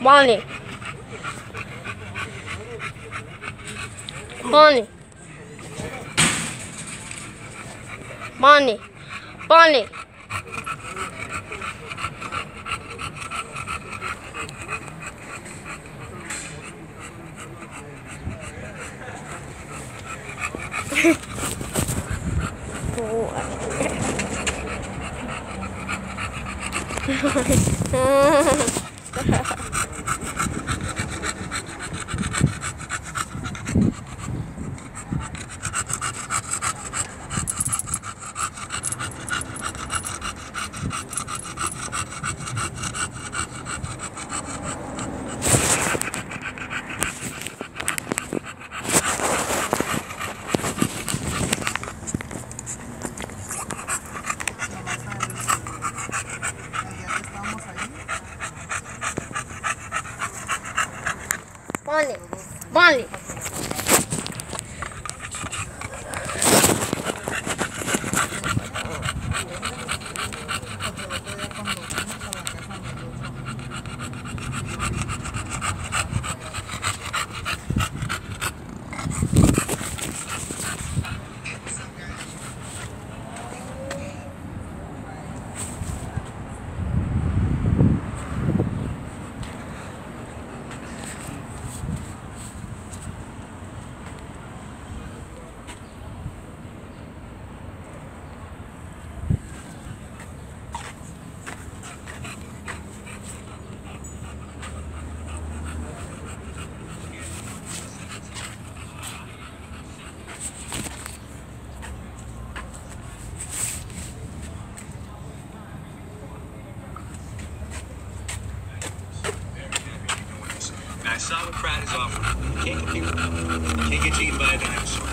Bonnie. Bonnie. Bonnie. Bonnie. rồi. Bonnie. Bonnie. I saw what Pratt is offering. You can't compete. You can't get you eaten by a dinosaur.